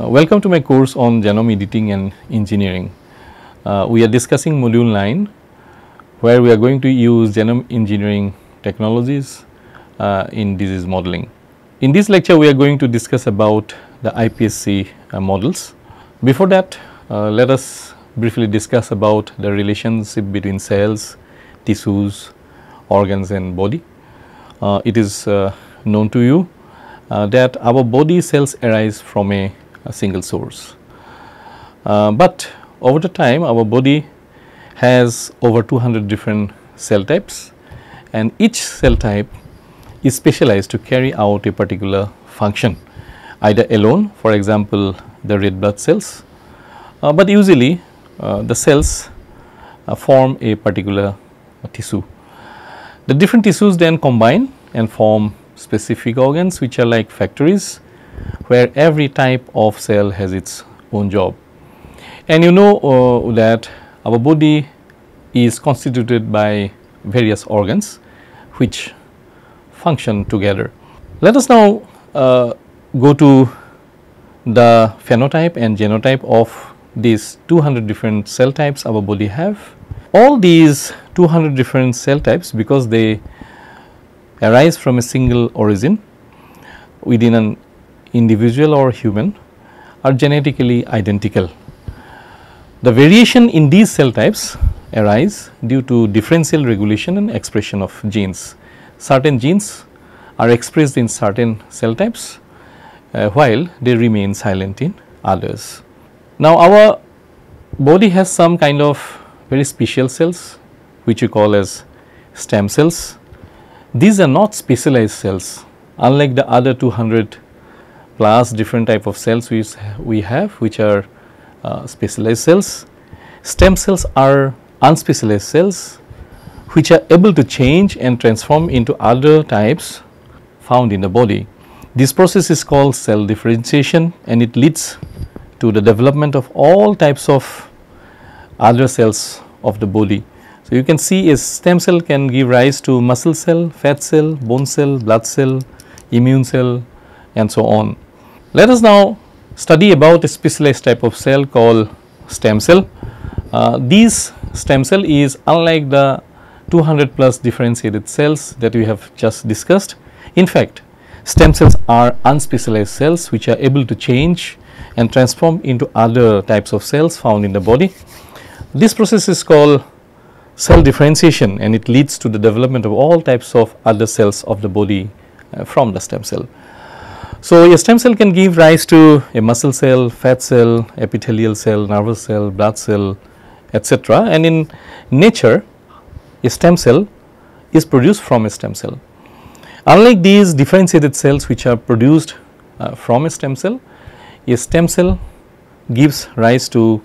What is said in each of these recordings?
Uh, welcome to my course on genome editing and engineering. Uh, we are discussing module 9 where we are going to use genome engineering technologies uh, in disease modeling. In this lecture we are going to discuss about the iPSC uh, models. Before that uh, let us briefly discuss about the relationship between cells, tissues, organs and body. Uh, it is known to you that our body cells arise from a, a single source. Uh, but over the time our body has over 200 different cell types and each cell type is specialized to carry out a particular function either alone for example the red blood cells, uh, but usually uh, the cells form a particular tissue. The different tissues then combine and form specific organs which are like factories where every type of cell has its own job. And you know uh, that our body is constituted by various organs which function together. Let us now uh, go to the phenotype and genotype of these 200 different cell types our body have. All these 200 different cell types because they arise from a single origin within an individual or human are genetically identical. The variation in these cell types arise due to differential regulation and expression of genes. Certain genes are expressed in certain cell types uh, while they remain silent in others. Now, our body has some kind of very special cells which we call as stem cells. These are not specialized cells unlike the other 200 plus different type of cells we, we have which are uh, specialized cells. Stem cells are unspecialized cells which are able to change and transform into other types found in the body. This process is called cell differentiation and it leads to the development of all types of other cells of the body. So, you can see a stem cell can give rise to muscle cell, fat cell, bone cell, blood cell, immune cell and so on. Let us now study about a specialized type of cell called stem cell. Uh, these stem cell is unlike the 200 plus differentiated cells that we have just discussed. In fact, stem cells are unspecialized cells which are able to change and transform into other types of cells found in the body. This process is called cell differentiation and it leads to the development of all types of other cells of the body uh, from the stem cell. So, a stem cell can give rise to a muscle cell, fat cell, epithelial cell, nervous cell, blood cell etc. and in nature a stem cell is produced from a stem cell. Unlike these differentiated cells which are produced uh, from a stem cell, a stem cell gives rise to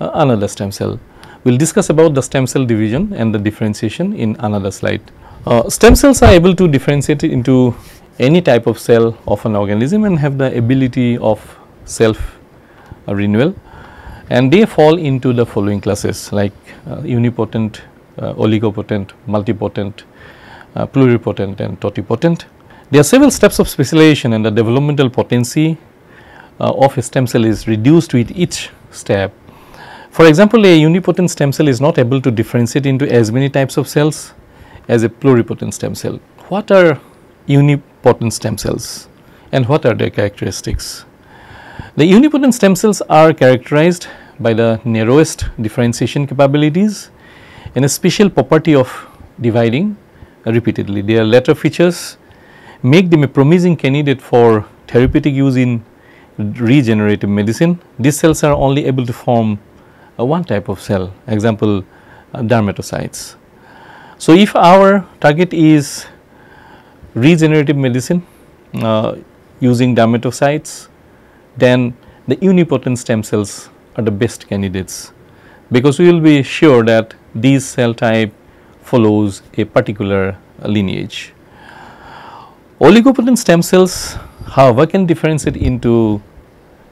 uh, another stem cell. We will discuss about the stem cell division and the differentiation in another slide. Uh, stem cells are able to differentiate into any type of cell of an organism and have the ability of self uh, renewal and they fall into the following classes like uh, unipotent, uh, oligopotent, multipotent, uh, pluripotent and totipotent. There are several steps of specialization and the developmental potency uh, of a stem cell is reduced with each step for example, a unipotent stem cell is not able to differentiate into as many types of cells as a pluripotent stem cell. What are unipotent stem cells and what are their characteristics? The unipotent stem cells are characterized by the narrowest differentiation capabilities and a special property of dividing repeatedly. Their latter features make them a promising candidate for therapeutic use in regenerative medicine. These cells are only able to form uh, one type of cell example uh, dermatocytes. So, if our target is regenerative medicine uh, using dermatocytes then the unipotent stem cells are the best candidates because we will be sure that these cell type follows a particular lineage. Oligopotent stem cells however can differentiate into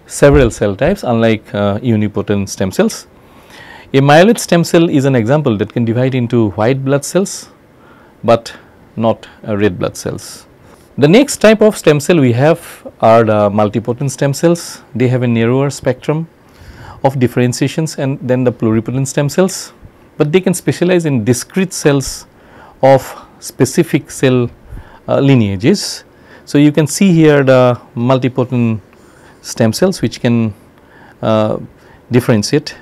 several cell types unlike uh, unipotent stem cells. A myeloid stem cell is an example that can divide into white blood cells, but not uh, red blood cells. The next type of stem cell we have are the multipotent stem cells. They have a narrower spectrum of differentiations and then the pluripotent stem cells, but they can specialize in discrete cells of specific cell uh, lineages. So, you can see here the multipotent stem cells which can uh, differentiate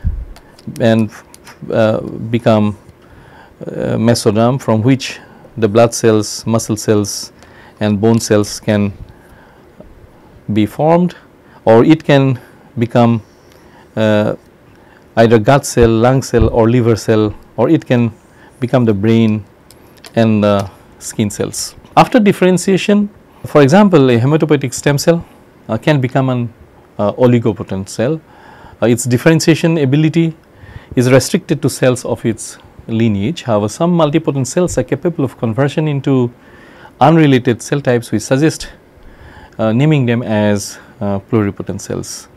and uh, become uh, mesoderm from which the blood cells, muscle cells and bone cells can be formed or it can become uh, either gut cell, lung cell or liver cell or it can become the brain and the skin cells. After differentiation for example, a hematopoietic stem cell uh, can become an uh, oligopotent cell. Uh, its differentiation ability is restricted to cells of its lineage. However, some multipotent cells are capable of conversion into unrelated cell types We suggest uh, naming them as uh, pluripotent cells.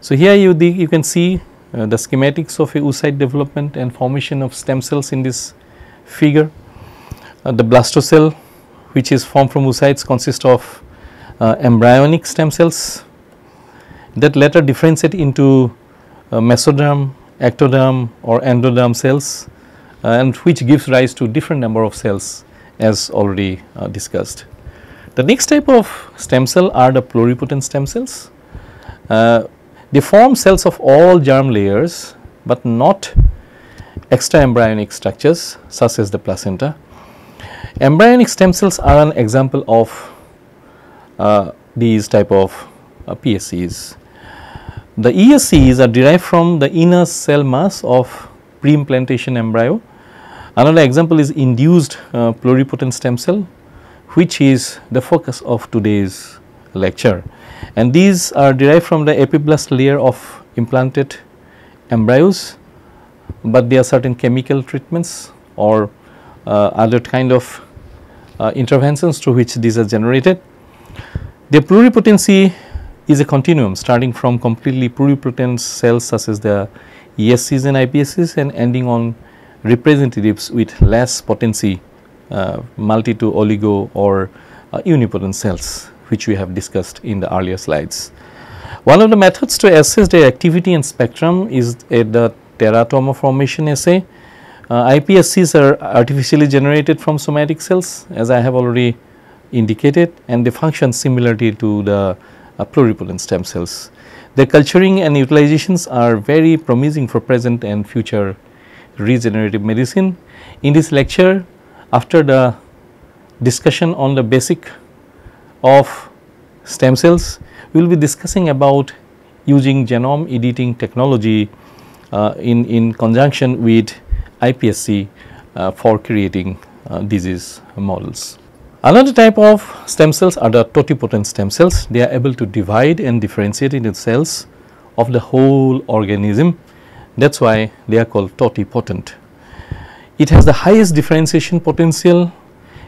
So, here you, the, you can see uh, the schematics of a oocyte development and formation of stem cells in this figure. Uh, the blastocell which is formed from oocytes consists of uh, embryonic stem cells that later differentiate into uh, mesoderm, ectoderm or endoderm cells and which gives rise to different number of cells as already uh, discussed. The next type of stem cell are the pluripotent stem cells. Uh, they form cells of all germ layers, but not extra embryonic structures such as the placenta. Embryonic stem cells are an example of uh, these type of uh, PSCs. The ESCs are derived from the inner cell mass of pre-implantation embryo Another example is induced uh, pluripotent stem cell which is the focus of today's lecture and these are derived from the epiblast layer of implanted embryos, but there are certain chemical treatments or uh, other kind of uh, interventions through which these are generated. The pluripotency is a continuum starting from completely pluripotent cells such as the ESCs and iPSCs and ending on representatives with less potency uh, multi to oligo or uh, unipotent cells which we have discussed in the earlier slides. One of the methods to assess their activity and spectrum is the teratoma formation assay. Uh, iPSCs are artificially generated from somatic cells as I have already indicated and they function similarly to the uh, pluripotent stem cells. Their culturing and utilizations are very promising for present and future regenerative medicine. In this lecture, after the discussion on the basic of stem cells, we will be discussing about using genome editing technology uh, in, in conjunction with iPSC uh, for creating uh, disease models. Another type of stem cells are the totipotent stem cells. They are able to divide and differentiate into cells of the whole organism that is why they are called totipotent. It has the highest differentiation potential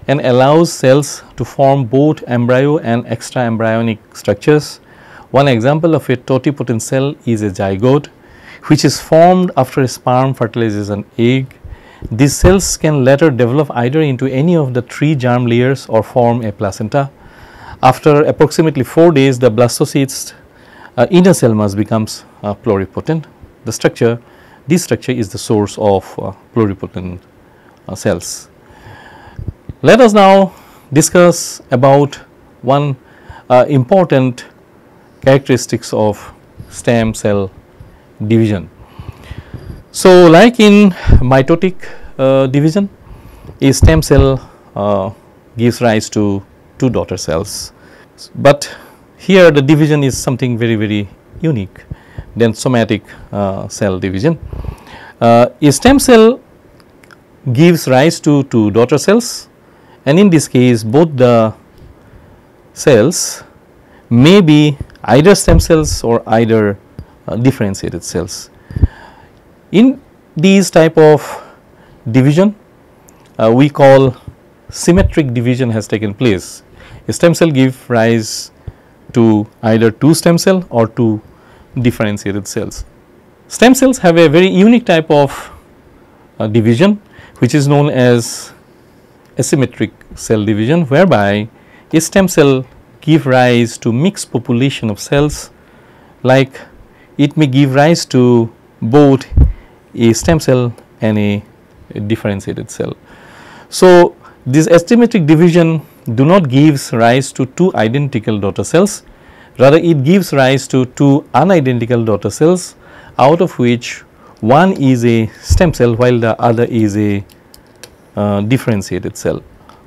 and allows cells to form both embryo and extra embryonic structures. One example of a totipotent cell is a zygote which is formed after a sperm fertilizes an egg. These cells can later develop either into any of the three germ layers or form a placenta. After approximately 4 days the blastocyst uh, inner cell mass becomes uh, pluripotent the structure this structure is the source of uh, pluripotent uh, cells. Let us now discuss about one uh, important characteristics of stem cell division. So, like in mitotic uh, division a stem cell uh, gives rise to two daughter cells, but here the division is something very very unique then somatic uh, cell division. Uh, a stem cell gives rise to two daughter cells and in this case both the cells may be either stem cells or either uh, differentiated cells. In these type of division uh, we call symmetric division has taken place. A stem cell give rise to either two stem cell or two differentiated cells. Stem cells have a very unique type of uh, division which is known as asymmetric cell division whereby a stem cell give rise to mixed population of cells like it may give rise to both a stem cell and a, a differentiated cell. So, this asymmetric division do not gives rise to two identical daughter cells rather it gives rise to two unidentical daughter cells out of which one is a stem cell while the other is a uh, differentiated cell.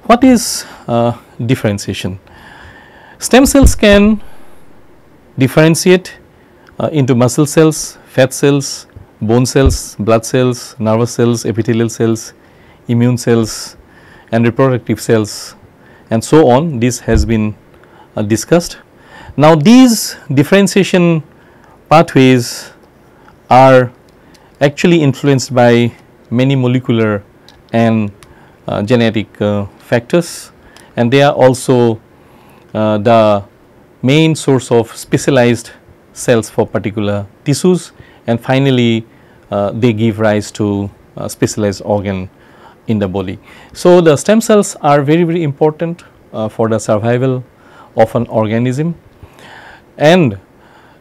What is uh, differentiation? Stem cells can differentiate uh, into muscle cells, fat cells, bone cells, blood cells, nervous cells, epithelial cells, immune cells and reproductive cells and so on this has been uh, discussed. Now these differentiation pathways are actually influenced by many molecular and uh, genetic uh, factors and they are also uh, the main source of specialized cells for particular tissues and finally uh, they give rise to specialized organ in the body. So, the stem cells are very very important uh, for the survival of an organism and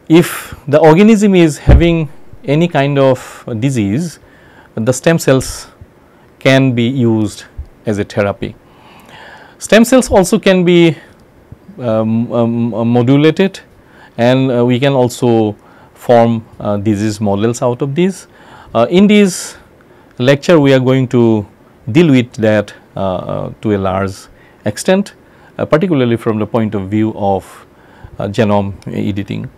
if the organism is having any kind of disease the stem cells can be used as a therapy. Stem cells also can be um, um, uh, modulated and uh, we can also form uh, disease models out of these. Uh, in this lecture we are going to deal with that uh, uh, to a large extent particularly from the point of view of genome editing.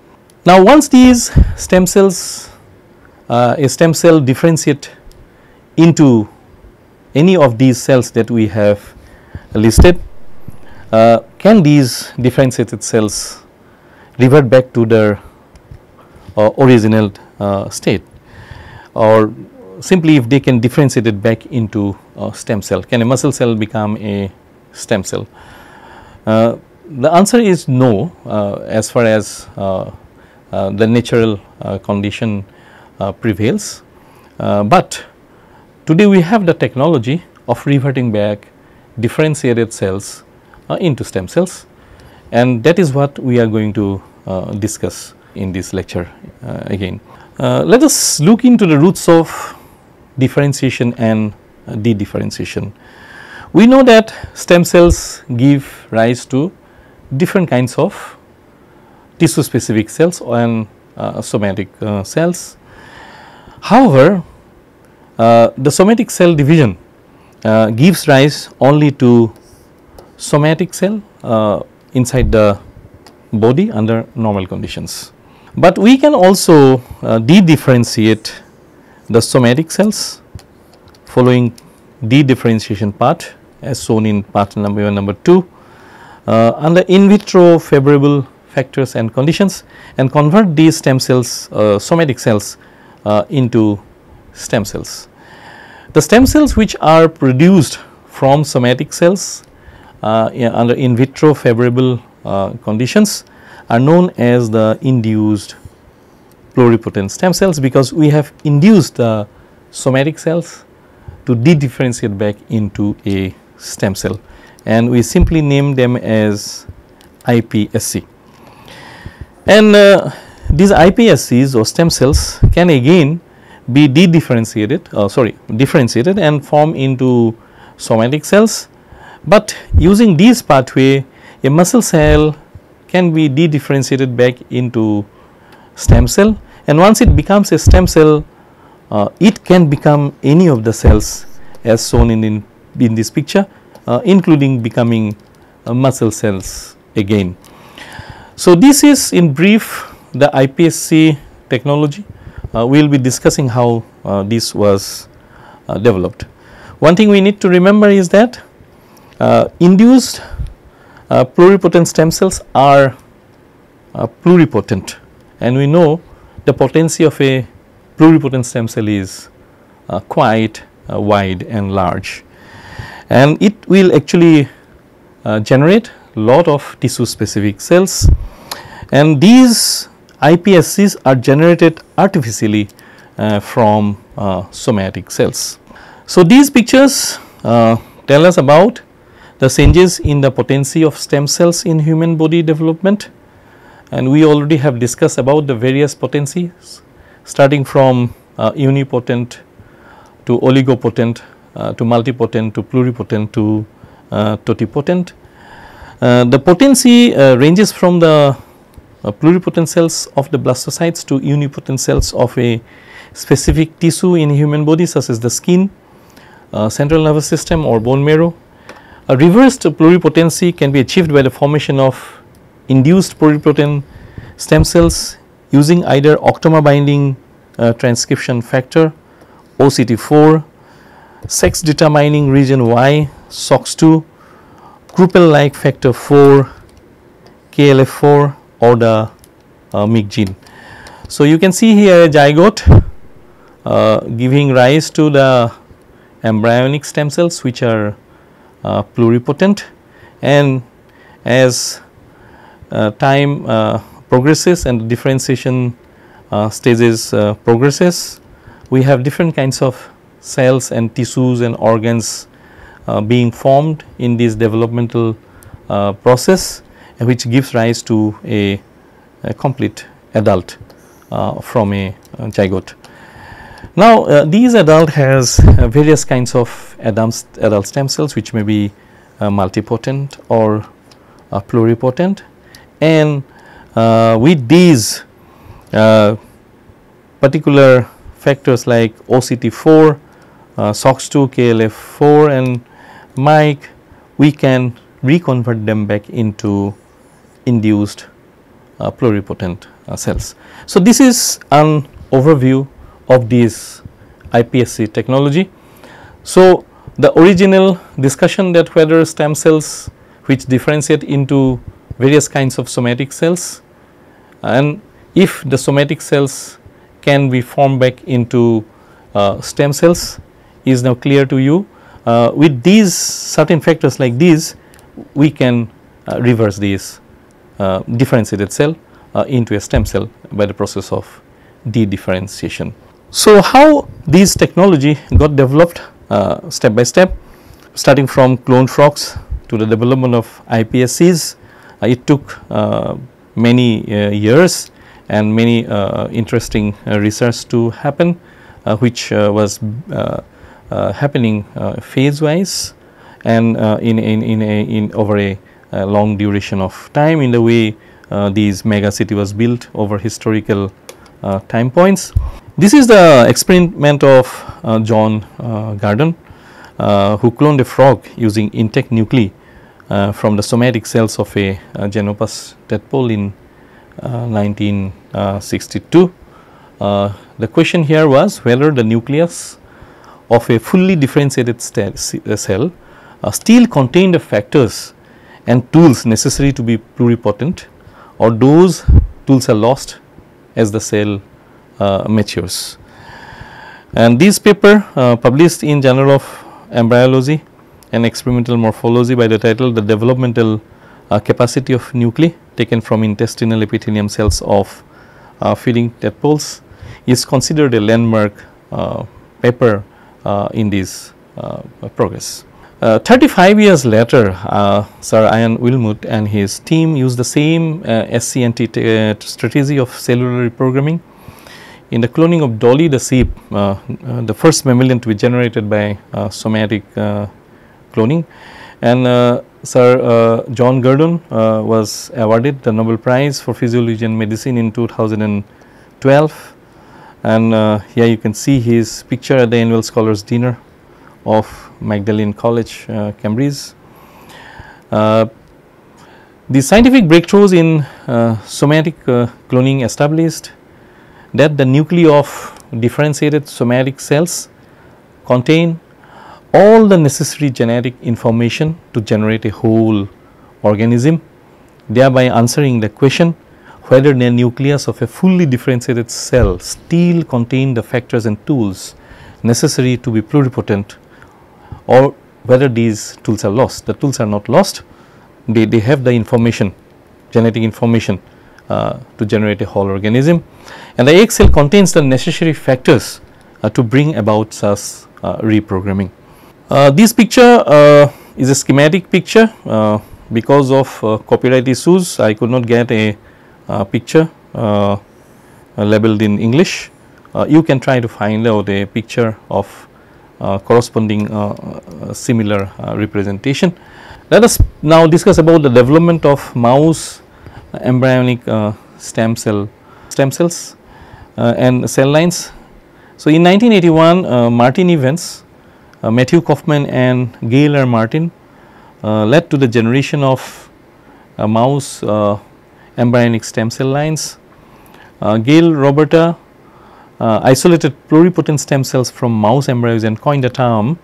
Now once these stem cells a stem cell differentiate into any of these cells that we have listed uh, can these differentiated cells revert back to their uh, original uh, state or simply if they can differentiate it back into a stem cell can a muscle cell become a stem cell uh, the answer is no uh, as far as uh, the natural condition prevails but today we have the technology of reverting back differentiated cells uh, into stem cells and that is what we are going to uh, discuss in this lecture uh, again. let us look into the roots of differentiation and de-differentiation. We know that stem cells give rise to different kinds of tissue specific cells and uh, somatic uh, cells. However, uh, the somatic cell division gives rise only to somatic cell uh, inside the body under normal conditions. But we can also uh, de-differentiate the somatic cells following de-differentiation part as shown in part number 1 number 2 uh, under in vitro favorable factors and conditions and convert these stem cells uh, somatic cells uh, into stem cells. The stem cells which are produced from somatic cells uh, under in vitro favorable uh, conditions are known as the induced pluripotent stem cells because we have induced the somatic cells to de-differentiate back into a stem cell and we simply name them as iPSC. And uh, these iPSCs or stem cells can again be de-differentiated uh, sorry differentiated and form into somatic cells. But using this pathway a muscle cell can be de-differentiated back into stem cell. And once it becomes a stem cell uh, it can become any of the cells as shown in, in, in this picture including becoming uh, muscle cells again. So, this is in brief the iPSC technology uh, we will be discussing how uh, this was uh, developed. One thing we need to remember is that uh, induced uh, pluripotent stem cells are uh, pluripotent and we know the potency of a pluripotent stem cell is quite wide and large and it will actually generate lot of tissue specific cells and these iPSCs are generated artificially uh, from uh, somatic cells. So, these pictures uh, tell us about the changes in the potency of stem cells in human body development and we already have discussed about the various potencies starting from uh, unipotent to oligopotent uh, to multipotent to pluripotent to uh, totipotent. Uh, the potency ranges from the pluripotent cells of the blastocytes to unipotent cells of a specific tissue in human body such as the skin, central nervous system or bone marrow. A reversed pluripotency can be achieved by the formation of induced pluripotent stem cells using either octamer binding uh, transcription factor OCT4, sex determining region Y, SOX2, Kruppel like factor 4, KLF4 or the uh, gene. So, you can see here a zygote uh, giving rise to the embryonic stem cells which are uh, pluripotent and as uh, time uh, progresses and differentiation uh, stages uh, progresses, we have different kinds of cells and tissues and organs uh, being formed in this developmental uh, process which gives rise to a, a complete adult uh, from a, a, zygote. Now, uh, these adult has various kinds of adult, adult stem cells which may be multipotent or pluripotent and uh, with these uh, particular factors like OCT4, uh, SOX2, KLF4 and MYC, we can reconvert them back into induced uh, pluripotent uh, cells. So, this is an overview of this iPSC technology. So, the original discussion that whether stem cells which differentiate into various kinds of somatic cells and if the somatic cells can be formed back into uh, stem cells is now clear to you. Uh, with these certain factors like these we can uh, reverse this uh, differentiated cell uh, into a stem cell by the process of de-differentiation. So, how these technology got developed uh, step by step starting from cloned frogs to the development of iPSCs uh, it took uh, many uh, years and many interesting research to happen which was happening phase wise and in, in, in, a, in over a, a, long duration of time in the way these mega city was built over historical time points. This is the experiment of uh, John uh, uh, who cloned a frog using intact nuclei uh, from the somatic cells of a uh, Genopus tadpole in 1962. Uh, the question here was whether the nucleus of a fully differentiated cell still contained the factors and tools necessary to be pluripotent or those tools are lost as the cell uh, matures. And this paper uh, published in Journal of Embryology and experimental morphology by the title the developmental uh, capacity of nuclei taken from intestinal epithelium cells of uh, feeding tadpoles is considered a landmark uh, paper uh, in this uh, progress. Uh, 35 years later, Sir Ian Wilmut and his team used the same SCNT strategy of cellular reprogramming. In the cloning of Dolly the sheep, the first mammalian to be generated by somatic cloning. And uh, Sir uh, John Gurdon uh, was awarded the Nobel Prize for Physiology and Medicine in 2012 and uh, here you can see his picture at the annual scholars dinner of Magdalene College, uh, Cambridge. Uh, the scientific breakthroughs in somatic cloning established that the nuclei of differentiated somatic cells contain all the necessary genetic information to generate a whole organism thereby answering the question whether the nucleus of a fully differentiated cell still contain the factors and tools necessary to be pluripotent or whether these tools are lost. The tools are not lost, they, they have the information genetic information uh, to generate a whole organism and the egg cell contains the necessary factors uh, to bring about such uh, reprogramming. Uh, this picture uh, is a schematic picture because of copyright issues I could not get a picture uh, labeled in English. Uh, you can try to find out a picture of uh, corresponding similar representation. Let us now discuss about the development of mouse embryonic stem cell stem cells and cell lines. So, in 1981 Martin Evans uh, Matthew Kaufman and Gail R. Martin uh, led to the generation of uh, mouse embryonic stem cell lines. Gail Roberta isolated pluripotent stem cells from mouse embryos and coined the term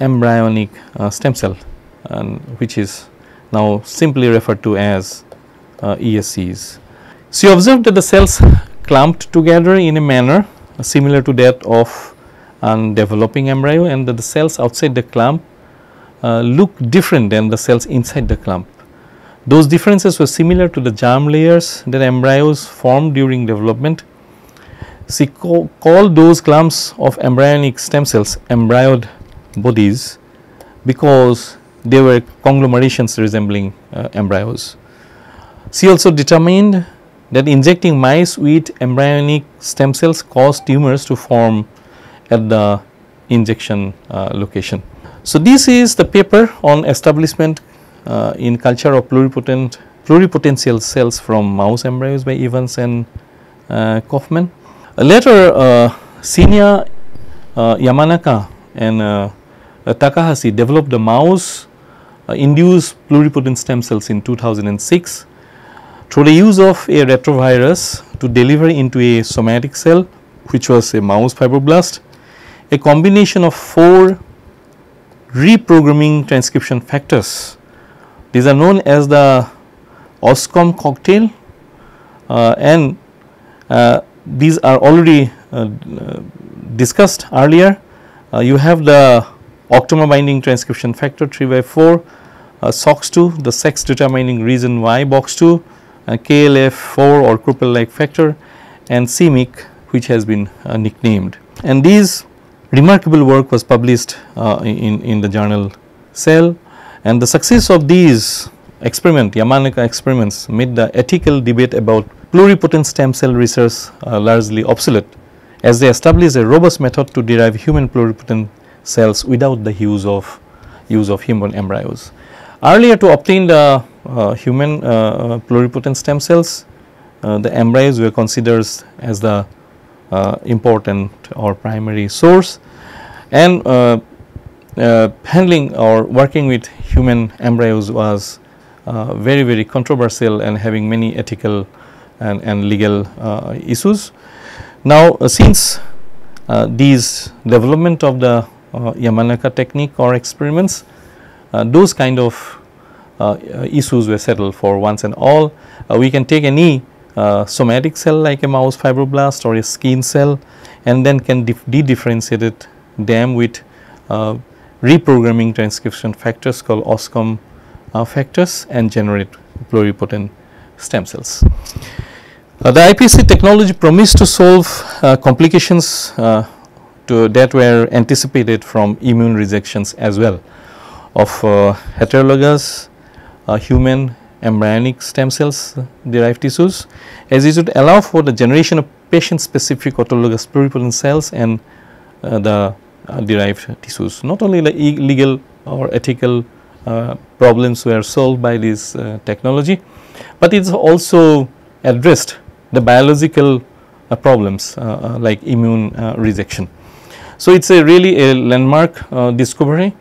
embryonic stem cell which is now simply referred to as uh, ESCs. She observed that the cells clumped together in a manner similar to that of and developing embryo and the, the cells outside the clump uh, look different than the cells inside the clump. Those differences were similar to the germ layers that embryos formed during development. She called those clumps of embryonic stem cells embryod bodies because they were conglomerations resembling uh, embryos. She also determined that injecting mice with embryonic stem cells caused tumors to form at the injection uh, location. So, this is the paper on establishment uh, in culture of pluripotent pluripotential cells from mouse embryos by Evans and uh, Kaufman. later Shinya Yamanaka and Takahashi developed the mouse induced pluripotent stem cells in 2006 through the use of a retrovirus to deliver into a somatic cell which was a mouse fibroblast a combination of 4 reprogramming transcription factors. These are known as the OSCOM cocktail uh, and uh, these are already uh, discussed earlier. Uh, you have the octamer binding transcription factor 3 by 4, uh, SOX2 the sex determining region Y box2, uh, KLF4 or Kruppel like factor and CMYC which has been nicknamed. And these remarkable work was published uh, in, in the journal Cell and the success of these experiment Yamanaka experiments made the ethical debate about pluripotent stem cell research uh, largely obsolete as they established a robust method to derive human pluripotent cells without the use of use of human embryos. Earlier to obtain the uh, human uh, pluripotent stem cells, uh, the embryos were considered as the uh, important or primary source and uh, uh, handling or working with human embryos was uh, very very controversial and having many ethical and, and legal issues. Now since these development of the Yamanaka technique or experiments those kind of uh, issues were settled for once and all. Uh, we can take any uh, somatic cell like a mouse fibroblast or a skin cell and then can de-differentiate them with uh, reprogramming transcription factors called OSCOM uh, factors and generate pluripotent stem cells. Uh, the IPC technology promised to solve uh, complications uh, to that were anticipated from immune rejections as well of heterologous human embryonic stem cells derived tissues as it would allow for the generation of patient specific autologous pluripotent cells and uh, the uh, derived tissues. Not only the legal or ethical uh, problems were solved by this uh, technology, but it also addressed the biological uh, problems uh, like immune rejection. So, it is a really a landmark discovery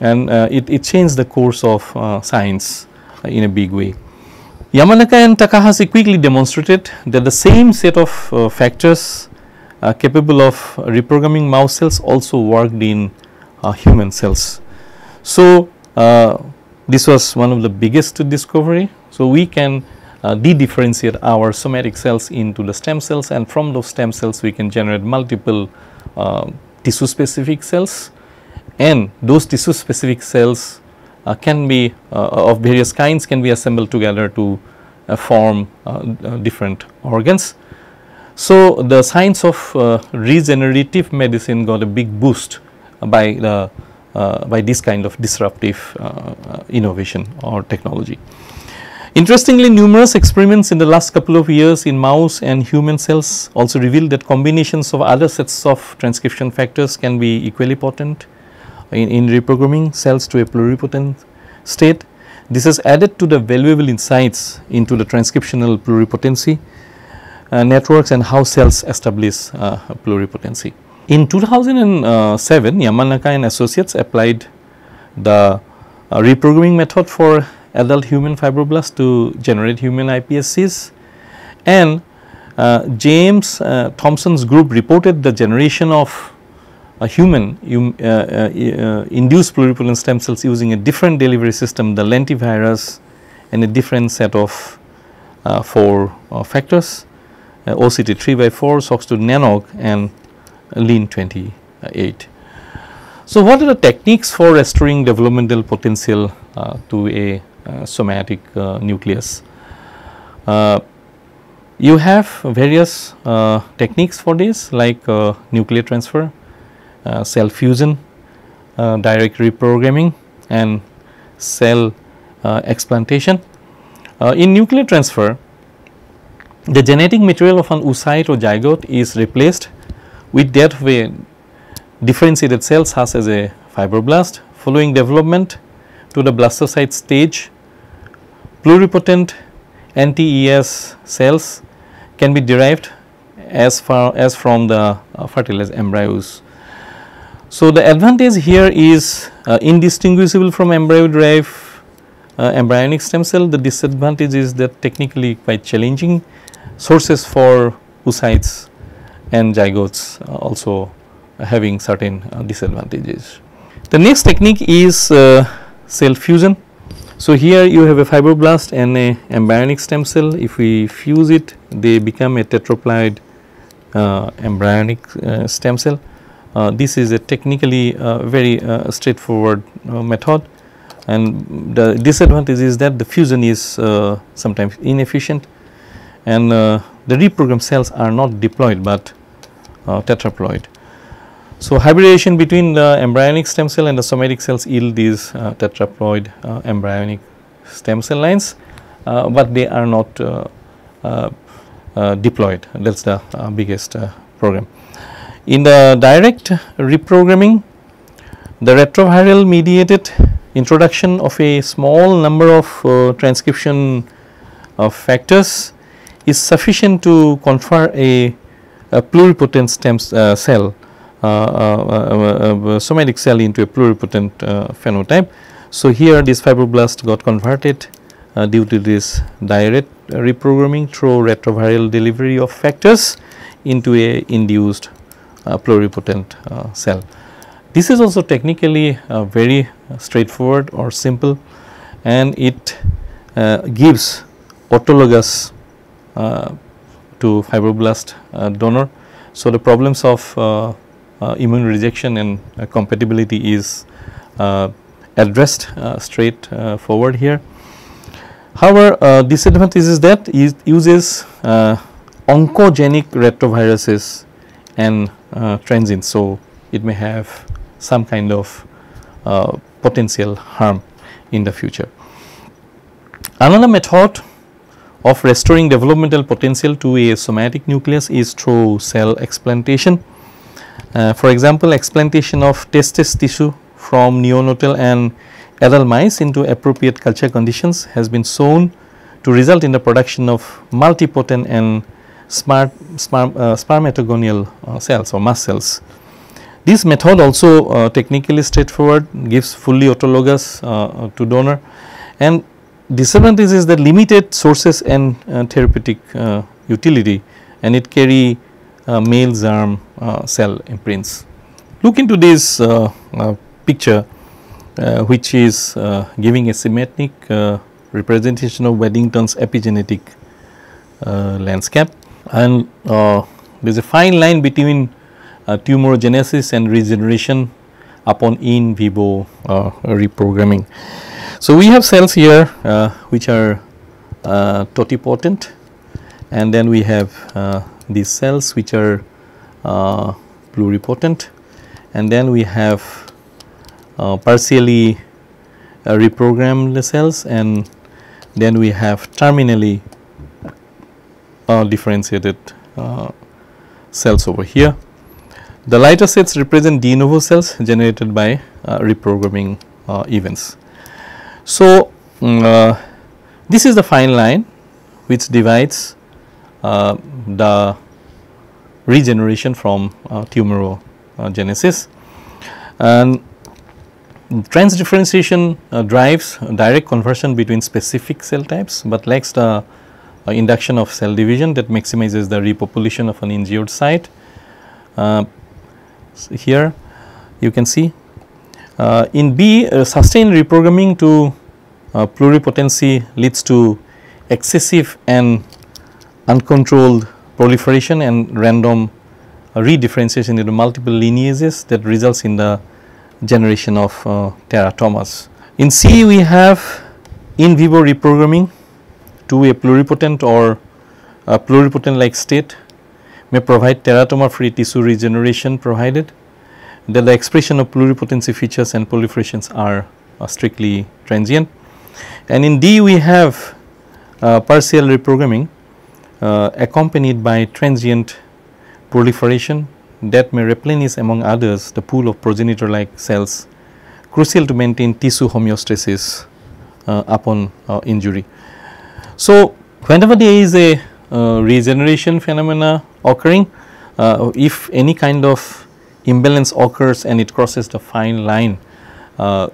and it, it changed the course of science in a big way. Yamanaka and Takahashi quickly demonstrated that the same set of factors uh, capable of reprogramming mouse cells also worked in uh, human cells. So, uh, this was one of the biggest discovery. So, we can uh, de-differentiate our somatic cells into the stem cells and from those stem cells we can generate multiple uh, tissue specific cells and those tissue specific cells uh, can be uh, of various kinds can be assembled together to uh, form different organs. So, the science of regenerative medicine got a big boost by the uh, by this kind of disruptive uh, uh, innovation or technology. Interestingly, numerous experiments in the last couple of years in mouse and human cells also revealed that combinations of other sets of transcription factors can be equally potent in, in reprogramming cells to a pluripotent state. This has added to the valuable insights into the transcriptional pluripotency uh, networks and how cells establish uh, pluripotency. In 2007, Yamanaka and associates applied the uh, reprogramming method for adult human fibroblasts to generate human iPSCs and uh, James uh, Thompson's group reported the generation of a human um, uh, uh, induced pluripotent stem cells using a different delivery system the lentivirus and a different set of uh, four factors OCT3 by 4, SOX2 NANOG and lean 28. So, what are the techniques for restoring developmental potential uh, to a uh, somatic uh, nucleus? Uh, you have various uh, techniques for this like uh, nuclear transfer, cell fusion, direct reprogramming and cell explantation. in nuclear transfer, the genetic material of an oocyte or zygote is replaced with that of a differentiated cell such as a fibroblast following development to the blastocyte stage pluripotent anti-ES cells can be derived as far as from the uh, fertilized embryos. So, the advantage here is uh, indistinguishable from embryo derived uh, embryonic stem cell. The disadvantage is that technically quite challenging sources for oocytes and zygotes uh, also having certain uh, disadvantages. The next technique is uh, cell fusion. So, here you have a fibroblast and a embryonic stem cell if we fuse it they become a tetraploid uh, embryonic uh, stem cell. Uh, this is a technically very straightforward method and the disadvantage is that the fusion is sometimes inefficient and the reprogrammed cells are not diploid, but uh, tetraploid. So, hybridization between the embryonic stem cell and the somatic cells yield these uh, tetraploid uh, embryonic stem cell lines, uh, but they are not uh, uh, diploid that is the biggest program. In the direct reprogramming the retroviral mediated introduction of a small number of transcription factors is sufficient to confer a a pluripotent stem uh, cell, uh, uh, somatic cell into a pluripotent phenotype. So, here this fibroblast got converted due to this direct reprogramming through retroviral delivery of factors into a induced pluripotent cell. This is also technically very straightforward or simple and it gives autologous uh, Uh, to fibroblast uh, donor. So, the problems of uh, uh, immune rejection and uh, compatibility is uh, addressed straight forward here. However, disadvantage is that it uses oncogenic retroviruses and transients. So, it may have some kind of potential harm in the future. Another method of restoring developmental potential to a somatic nucleus is through cell explantation. Uh, for example, explantation of testis tissue from neonatal and adult mice into appropriate culture conditions has been shown to result in the production of multipotent and smart, smart uh, spermatogonial uh, cells or mast cells. This method also uh, technically straightforward gives fully autologous uh, to donor and disadvantage is that limited sources and uh, therapeutic uh, utility and it carry uh, male germ uh, cell imprints. Look into this uh, uh, picture which is giving a symmetric representation of Waddington's epigenetic landscape and there is a fine line between tumorigenesis and regeneration upon in vivo reprogramming. So, we have cells here uh, which are uh, totipotent and then we have uh, these cells which are uh, pluripotent and then we have uh, partially uh, reprogrammed cells and then we have terminally differentiated cells over here. The lighter sets represent de novo cells generated by reprogramming events. So, um, this is the fine line which divides the regeneration from tumorogenesis and transdifferentiation uh, drives direct conversion between specific cell types, but lacks the uh, induction of cell division that maximizes the repopulation of an injured site. Uh, so here you can see uh, in B uh, sustained reprogramming to uh, pluripotency leads to excessive and uncontrolled proliferation and random redifferentiation into multiple lineages that results in the generation of uh, teratomas. In C we have in vivo reprogramming to a pluripotent or a pluripotent like state may provide teratoma free tissue regeneration provided that the expression of pluripotency features and proliferations are uh, strictly transient. And in D we have uh, partial reprogramming uh, accompanied by transient proliferation that may replenish among others the pool of progenitor like cells crucial to maintain tissue homeostasis uh, upon uh, injury. So, whenever there is a uh, regeneration phenomena occurring, if any kind of imbalance occurs and it crosses the fine line, uh,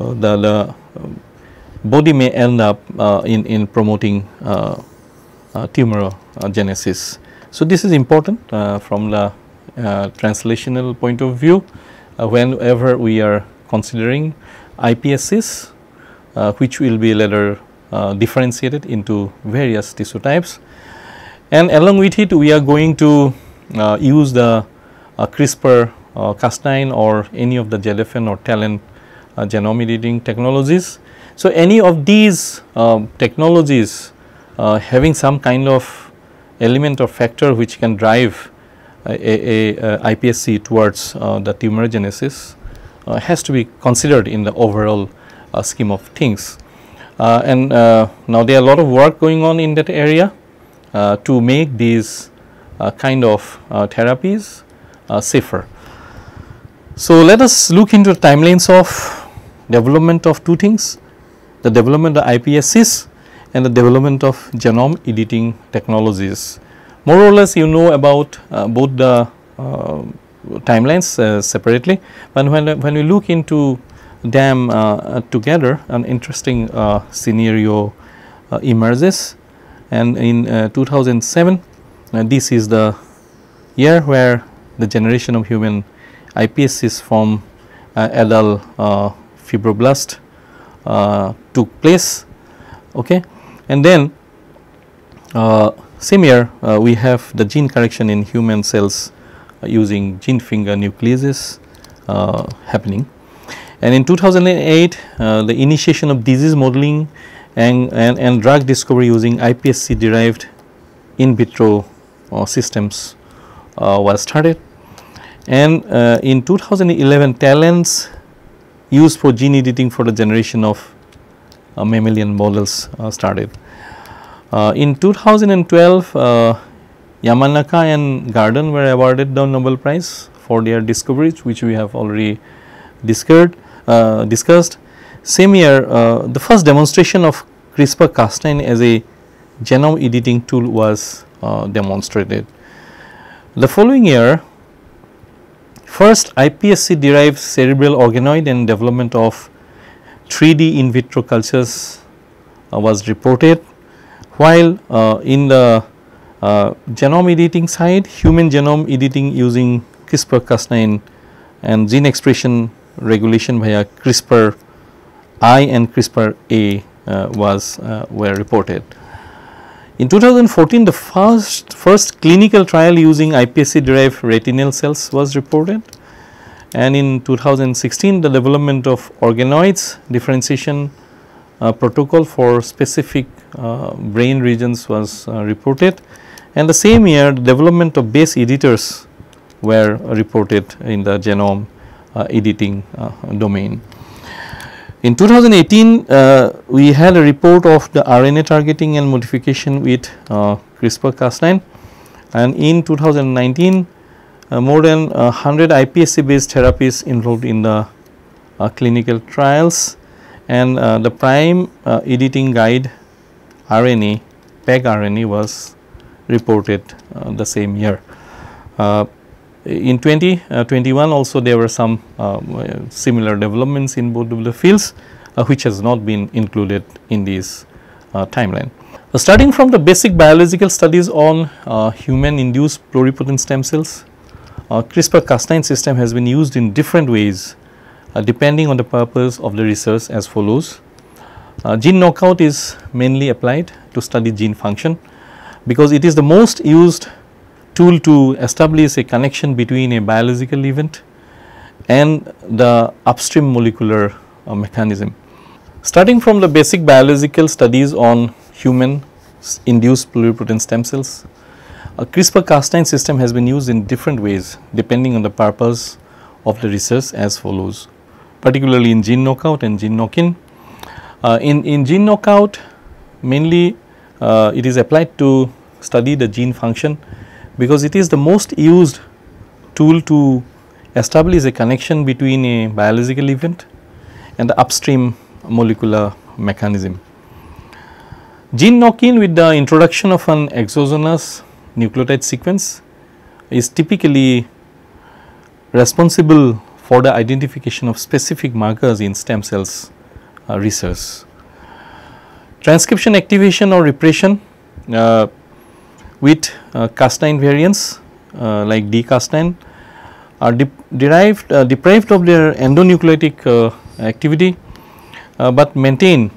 uh, the, the body may end up in, in promoting tumorogenesis. So, this is important from the uh, translational point of view uh, whenever we are considering iPSCs uh, which will be later differentiated into various tissue types. And along with it we are going to use the CRISPR Cas9 or any of the ZFN or TALEN genome editing technologies. So, any of these uh, technologies uh, having some kind of element or factor which can drive a, a, a iPSC towards uh, the tumorigenesis uh, has to be considered in the overall uh, scheme of things. and now there are a lot of work going on in that area to make these kind of therapies safer. So, let us look into timelines of development of two things the development of iPSCs and the development of genome editing technologies more or less you know about uh, both the uh, timelines uh, separately, but when, when we look into them uh, together an interesting uh, scenario uh, emerges and in 2007 this is the year where the generation of human iPSCs from adult fibroblast took place okay and then same year uh, we have the gene correction in human cells uh, using gene finger nucleases uh, happening. And in 2008 uh, the initiation of disease modeling and, and, and, drug discovery using iPSC derived in vitro uh, systems uh, was started. And in 2011 talents used for gene editing for the generation of mammalian models started. Uh, in 2012, uh, Yamanaka and Garden were awarded the Nobel Prize for their discoveries which we have already discussed. Uh, discussed. Same year, uh, the first demonstration of CRISPR-Cas9 as a genome editing tool was uh, demonstrated. The following year, first iPSC derived cerebral organoid and development of 3D in vitro cultures uh, was reported while uh, in the uh, genome editing side human genome editing using CRISPR Cas9 and gene expression regulation via CRISPR I and CRISPR A uh, was uh, were reported. In 2014 the first first clinical trial using iPSC derived retinal cells was reported and in 2016 the development of organoids differentiation uh, protocol for specific uh, brain regions was uh, reported and the same year the development of base editors were reported in the genome editing domain. In 2018, uh, we had a report of the RNA targeting and modification with uh, CRISPR-Cas9 and in 2019 uh, more than 100 iPSC based therapies involved in the uh, clinical trials and uh, the prime uh, editing guide RNA PEG RNA was reported the same year. In 2021 also there were some similar developments in both of the fields which has not been included in this timeline. Uh, starting from the basic biological studies on uh, human induced pluripotent stem cells, uh, CRISPR-Cas9 system has been used in different ways uh, depending on the purpose of the research as follows. Uh, gene knockout is mainly applied to study gene function because it is the most used tool to establish a connection between a biological event and the upstream molecular uh, mechanism. Starting from the basic biological studies on human induced pluripotent stem cells. A CRISPR-Cas9 system has been used in different ways depending on the purpose of the research as follows, particularly in gene knockout and gene knock-in. Uh, in, in gene knockout mainly uh, it is applied to study the gene function because it is the most used tool to establish a connection between a biological event and the upstream molecular mechanism. Gene knock-in with the introduction of an exogenous nucleotide sequence is typically responsible for the identification of specific markers in stem cells uh, research. Transcription activation or repression uh, with uh, Cas9 variants uh, like D-Cas9 are de derived uh, deprived of their endonucleotic activity, but maintain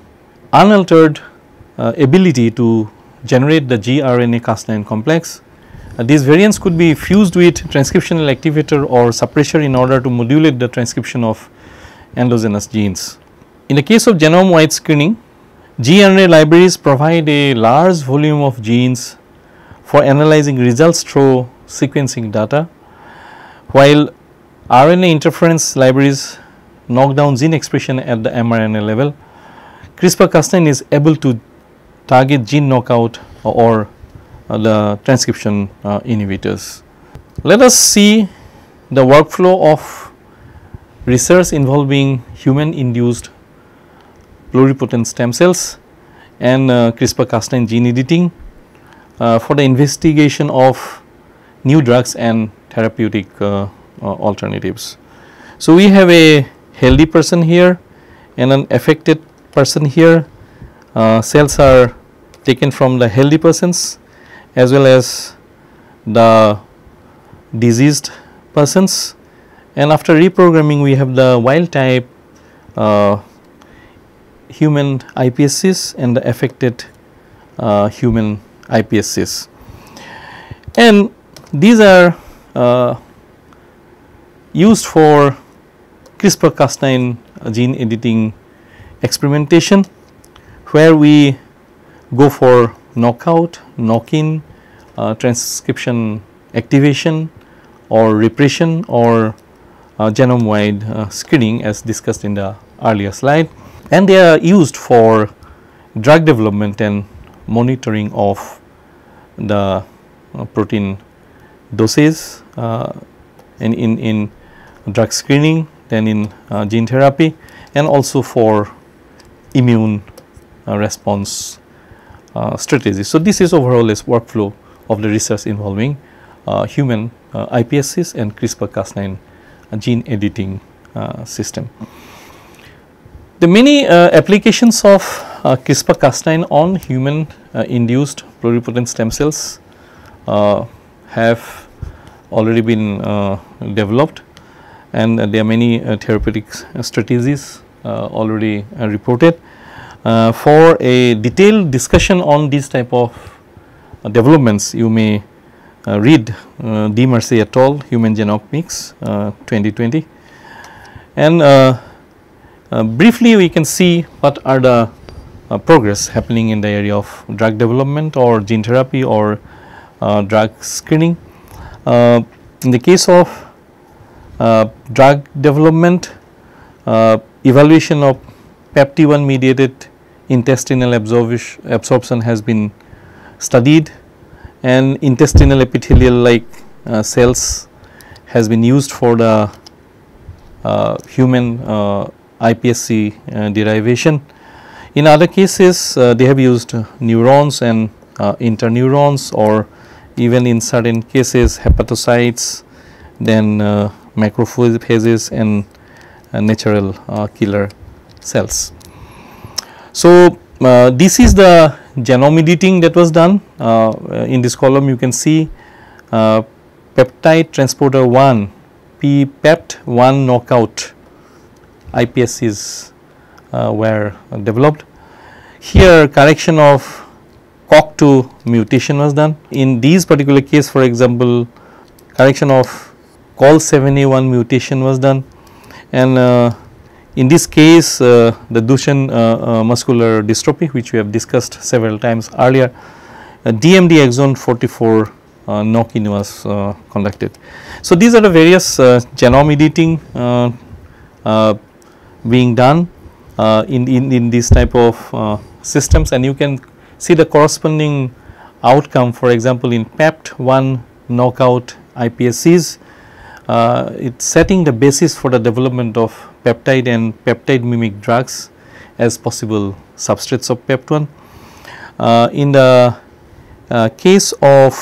unaltered ability to generate the gRNA Cas9 complex. Uh, these variants could be fused with transcriptional activator or suppressor in order to modulate the transcription of endogenous genes. In the case of genome wide screening, gRNA libraries provide a large volume of genes for analyzing results through sequencing data, while RNA interference libraries knock down gene expression at the mRNA level. CRISPR-Cas9 is able to target gene knockout or uh, the transcription uh, inhibitors. Let us see the workflow of research involving human induced pluripotent stem cells and uh, CRISPR-Cas9 gene editing for the investigation of new drugs and therapeutic uh, uh, alternatives. So, we have a healthy person here and an affected person here uh, cells are taken from the healthy persons as well as the diseased persons and after reprogramming we have the wild type uh, human iPSCs and the affected uh, human iPSCs. And these are uh, used for CRISPR-Cas9 gene editing experimentation where we go for knockout, knock-in, uh, transcription activation or repression or uh, genome wide uh, screening as discussed in the earlier slide and they are used for drug development and monitoring of the uh, protein doses uh, in, in, in drug screening then in uh, gene therapy and also for immune uh, response uh, strategy. So, this is overall is workflow of the research involving uh, human iPSCs and CRISPR-Cas9 gene editing system. The many applications of CRISPR-Cas9 on human induced pluripotent stem cells have already been uh, developed and uh, there are many uh, therapeutic strategies already reported. Uh, for a detailed discussion on these type of uh, developments, you may uh, read uh, Demarcy et al. Human Genomics 2020. And briefly we can see what are the progress happening in the area of drug development or gene therapy or drug screening. in the case of uh, drug development, uh, evaluation of PEPT1 mediated intestinal absorption has been studied and intestinal epithelial like uh, cells has been used for the uh, human uh, iPSC uh, derivation. In other cases uh, they have used neurons and interneurons or even in certain cases hepatocytes then macrophages and natural killer cells. So, uh, this is the genome editing that was done uh, in this column you can see uh, peptide transporter 1 PPEPT 1 knockout iPSCs uh, were developed. Here correction of COX2 mutation was done. In these particular case for example, correction of COL7A1 mutation was done and uh, in this case uh, the Duchenne uh, uh, muscular dystrophy which we have discussed several times earlier, DMD exon 44 uh, knock-in was uh, conducted. So, these are the various uh, genome editing being done in, in, in this type of systems and you can see the corresponding outcome for example, in PEPT1 knockout iPSCs uh, it is setting the basis for the development of peptide and peptide mimic drugs as possible substrates of PEPT1. Uh, in the uh, case of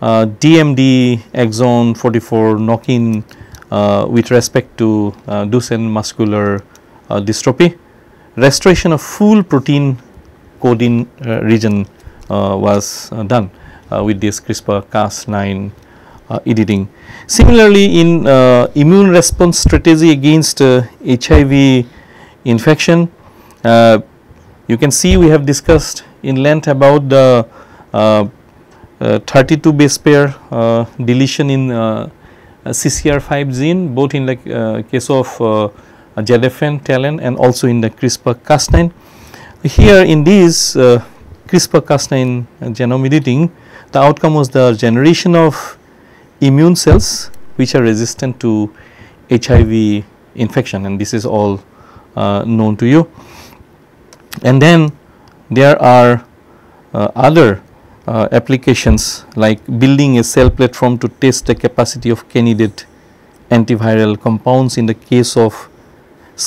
DMD exon 44 knock-in uh, with respect to uh, Duchenne muscular uh, Uh, dystrophy. Restoration of full protein coding uh, region uh, was done with this CRISPR-Cas9 editing. Similarly, in immune response strategy against HIV infection, you can see we have discussed in length about the uh, uh, 32 base pair uh, deletion in uh, CCR5 gene both in the case of ZFN, TALEN and also in the CRISPR-Cas9. Here in these CRISPR-Cas9 genome editing the outcome was the generation of immune cells which are resistant to HIV infection and this is all uh, known to you. And then there are uh, other uh, applications like building a cell platform to test the capacity of candidate antiviral compounds in the case of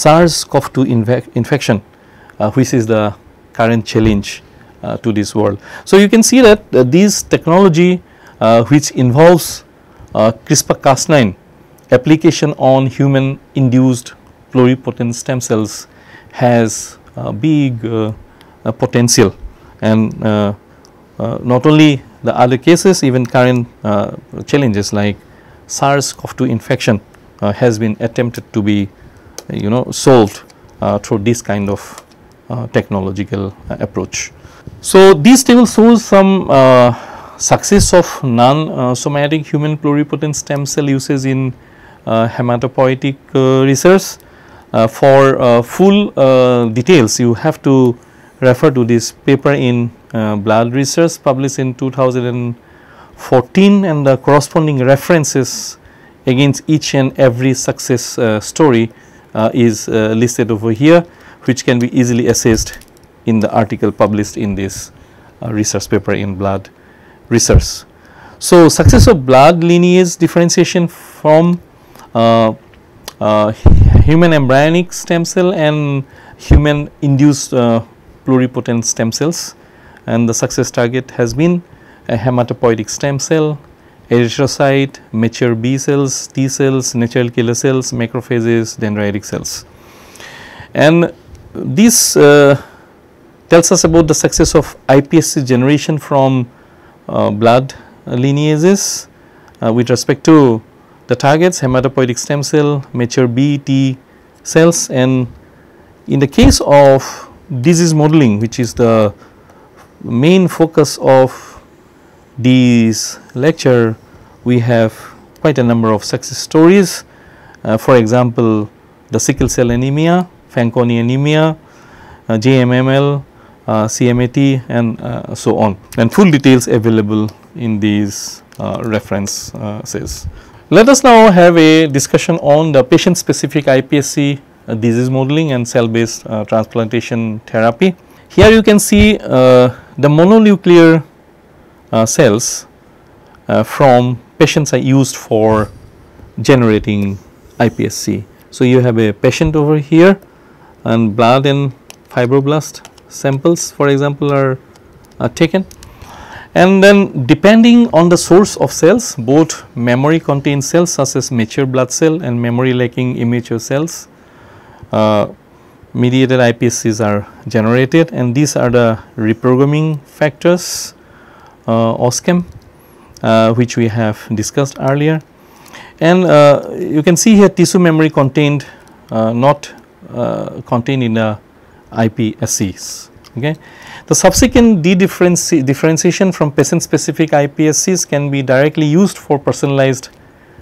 SARS-CoV-2 infection uh, which is the current challenge uh, to this world. So, you can see that uh, this technology uh, which involves uh, CRISPR-Cas9 application on human induced pluripotent stem cells has a big potential and uh, not only the other cases even current uh, challenges like SARS-CoV-2 infection uh, has been attempted to be you know solved through this kind of technological approach. So, this table shows some success of non-somatic human pluripotent stem cell uses in uh, hematopoietic uh, research. Uh, for full details you have to refer to this paper in uh, blood research published in 2014 and the corresponding references against each and every success uh, story uh, is uh, listed over here which can be easily assessed in the article published in this uh, research paper in blood research. So, success of blood lineage differentiation from human embryonic stem cell and human induced pluripotent stem cells and the success target has been a hematopoietic stem cell, erythrocyte, mature B cells, T cells, natural killer cells, macrophages, dendritic cells. And this uh, tells us about the success of iPSC generation from uh, blood lineages uh, with respect to the targets hematopoietic stem cell, mature B, T cells and in the case of disease modeling which is the main focus of this lecture we have quite a number of success stories. Uh, for example, the sickle cell anemia, Fanconi anemia, uh, JMML, uh, CMAT and uh, so on and full details available in these uh, references. Let us now have a discussion on the patient specific iPSC uh, disease modeling and cell based uh, transplantation therapy. Here you can see uh, the mononuclear uh, cells uh, from patients are used for generating iPSC. So, you have a patient over here and blood and fibroblast samples for example are, are taken. And then depending on the source of cells both memory contained cells such as mature blood cell and memory lacking immature cells uh, mediated iPSCs are generated. And these are the reprogramming factors uh, OSCAM uh, which we have discussed earlier. And uh, you can see here tissue memory contained not contained in the iPSCs. Okay. The subsequent differentiation from patient specific iPSCs can be directly used for personalized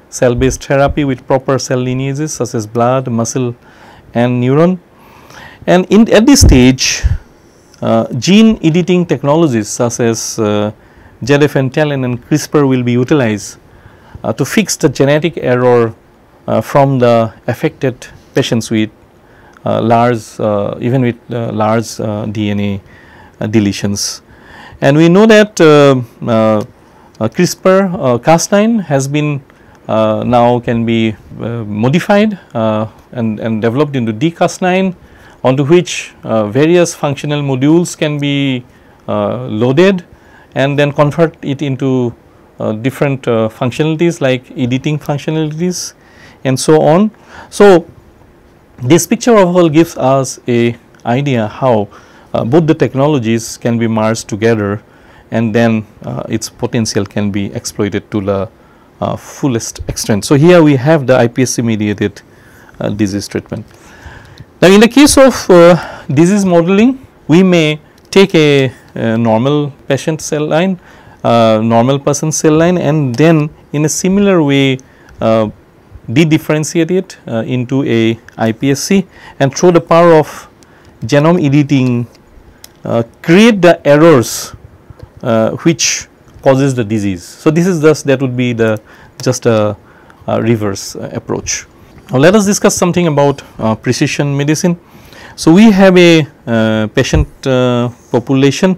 cell based therapy with proper cell lineages such as blood, muscle and neuron. And in at this stage uh, gene editing technologies such as uh, ZFN TALEN and CRISPR will be utilized uh, to fix the genetic error uh, from the affected patients with uh, large uh, even with large DNA deletions. And we know that CRISPR Cas9 has been now can be modified and, and developed into dCas9 onto which uh, various functional modules can be uh, loaded and then convert it into uh, different uh, functionalities like editing functionalities and so on. So, this picture overall gives us a idea how uh, both the technologies can be merged together and then uh, its potential can be exploited to the fullest extent. So, here we have the iPSC mediated disease treatment. Now, in the case of uh, disease modeling, we may take a normal patient cell line, uh, normal person cell line and then in a similar way uh, de-differentiate it uh, into a iPSC and through the power of genome editing uh, create the errors uh, which causes the disease. So, this is just that would be the just a, a reverse approach. Now, let us discuss something about uh, precision medicine. So, we have a uh, patient uh, population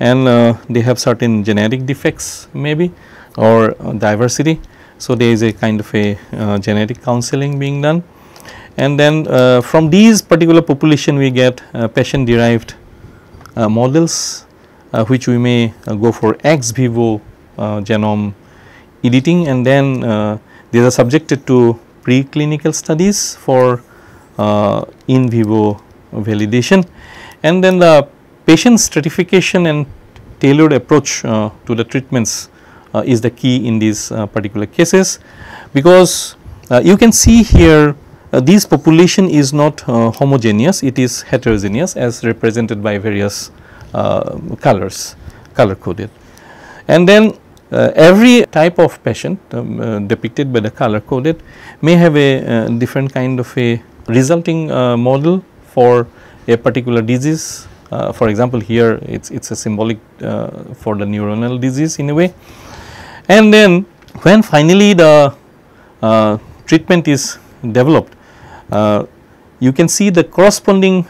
and uh, they have certain genetic defects maybe or uh, diversity. So, there is a kind of a uh, genetic counseling being done. And then from these particular population we get patient derived models which we may go for ex vivo genome editing. And then these are subjected to preclinical studies for uh, in vivo validation. And then the patient stratification and tailored approach uh, to the treatments uh, is the key in these uh, particular cases because uh, you can see here uh, this population is not homogeneous it is heterogeneous as represented by various colors color coded and then uh, every type of patient um, uh, depicted by the color coded may have a uh, different kind of a resulting model for a particular disease. For example, here it's it's a symbolic for the neuronal disease in a way. And then when finally the treatment is developed, you can see the corresponding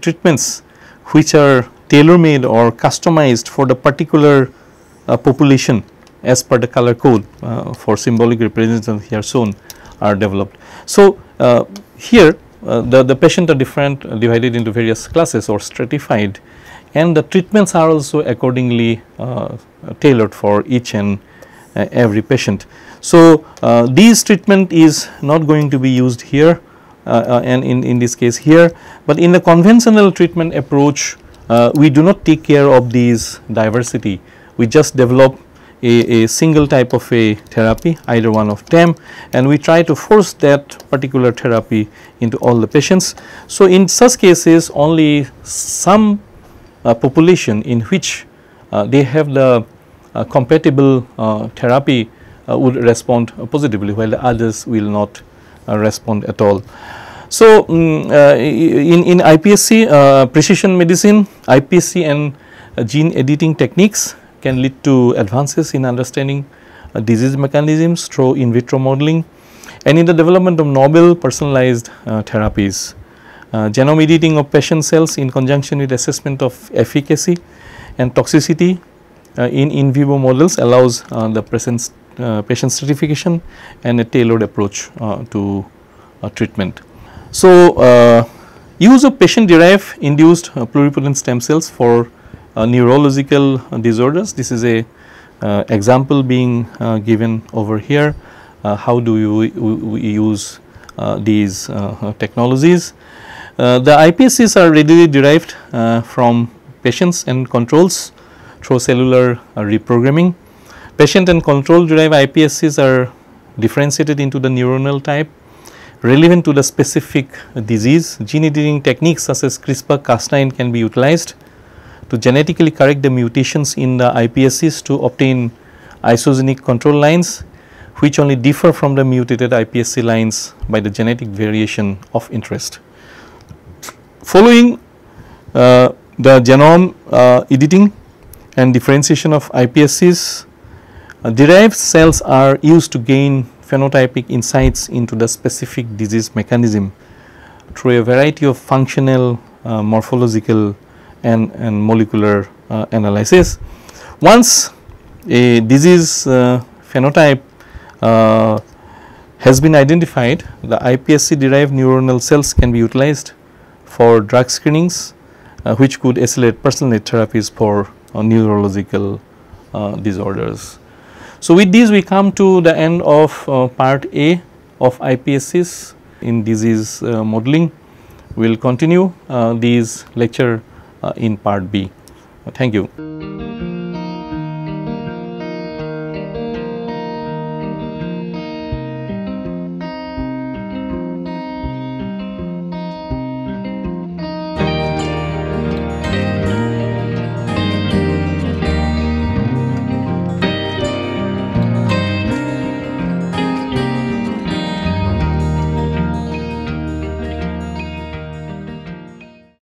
treatments which are tailor made or customized for the particular uh, population as per the color code uh, for symbolic representation here shown are developed. So, uh, here uh, the, the patient are different uh, divided into various classes or stratified and the treatments are also accordingly uh, tailored for each and uh, every patient. So, these treatment is not going to be used here and in, in this case here, but in the conventional treatment approach we do not take care of these diversity, we just develop a, a, single type of a therapy either one of them and we try to force that particular therapy into all the patients. So, in such cases only some uh, population in which uh, they have the uh, compatible uh, therapy uh, would respond positively while the others will not uh, respond at all. So, um, in, in iPSC precision medicine iPSC and gene editing techniques can lead to advances in understanding uh, disease mechanisms through in vitro modeling and in the development of novel personalized uh, therapies. Uh, genome editing of patient cells in conjunction with assessment of efficacy and toxicity uh, in in vivo models allows uh, the presence, uh, patient stratification and a tailored approach to treatment. So, use of patient derived induced pluripotent stem cells for neurological disorders. This is a example being given over here. how do we, we, use these technologies? Uh, the iPSCs are readily derived uh, from patients and controls through cellular uh, reprogramming. Patient and control derived iPSCs are differentiated into the neuronal type relevant to the specific disease. Gene editing techniques such as CRISPR Cas9 can be utilized to genetically correct the mutations in the iPSCs to obtain isogenic control lines which only differ from the mutated iPSC lines by the genetic variation of interest. Following uh, the genome uh, editing and differentiation of iPSCs, uh, derived cells are used to gain phenotypic insights into the specific disease mechanism through a variety of functional, uh, morphological and, and molecular uh, analysis. Once a disease uh, phenotype uh, has been identified, the iPSC derived neuronal cells can be utilized for drug screenings uh, which could accelerate personalized therapies for uh, neurological uh, disorders. So, with this we come to the end of part A of iPSCs in disease modeling. We will continue this lecture in part B. Thank you.